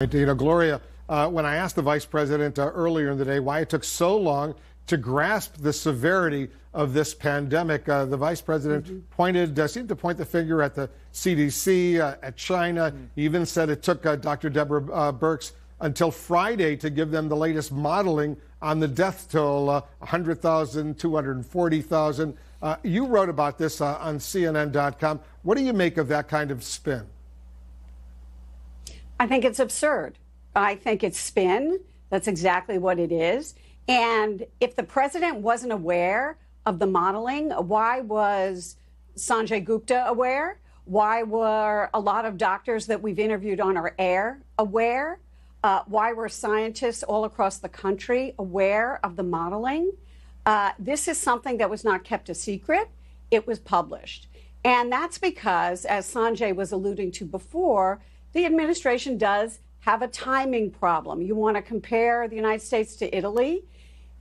You know, Gloria, uh, when I asked the vice president uh, earlier in the day why it took so long to grasp the severity of this pandemic, uh, the vice president mm-hmm. pointed, uh, seemed to point the finger at the CDC, uh, at China. Mm-hmm. He even said it took uh, Dr. Deborah Birx until Friday to give them the latest modeling on the death toll 100,000, 240,000. you wrote about this on CNN.com. What do you make of that kind of spin? I think it's absurd. I think it's spin. That's exactly what it is. And if the president wasn't aware of the modeling, why was Sanjay Gupta aware? Why were a lot of doctors that we've interviewed on our air aware? Uh, why were scientists all across the country aware of the modeling? Uh, this is something that was not kept a secret. It was published. And that's because, as Sanjay was alluding to before, the administration does have a timing problem. You want to compare the United States to Italy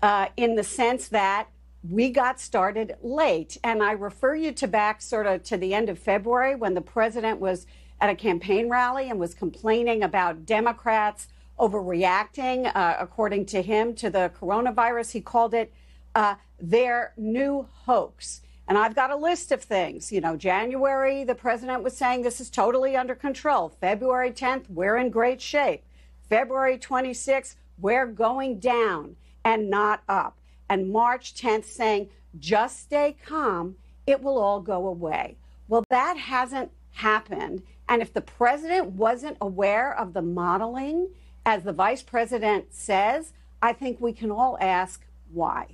uh, in the sense that we got started late. And I refer you to back sort of to the end of February when the president was at a campaign rally and was complaining about Democrats overreacting, uh, according to him, to the coronavirus. He called it uh, their new hoax. And I've got a list of things. You know, January, the president was saying this is totally under control. February 10th, we're in great shape. February 26th, we're going down and not up. And March 10th saying, just stay calm, it will all go away. Well, that hasn't happened. And if the president wasn't aware of the modeling, as the vice president says, I think we can all ask why.